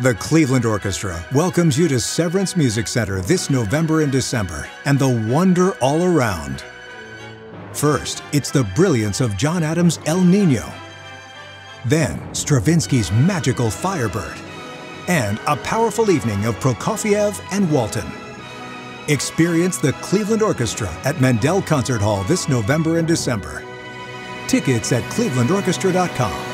The Cleveland Orchestra welcomes you to Severance Music Center this November and December, and the wonder all around. First, it's the brilliance of John Adams' El Nino. Then, Stravinsky's magical Firebird. And a powerful evening of Prokofiev and Walton. Experience the Cleveland Orchestra at Mandel Concert Hall this November and December. Tickets at clevelandorchestra.com.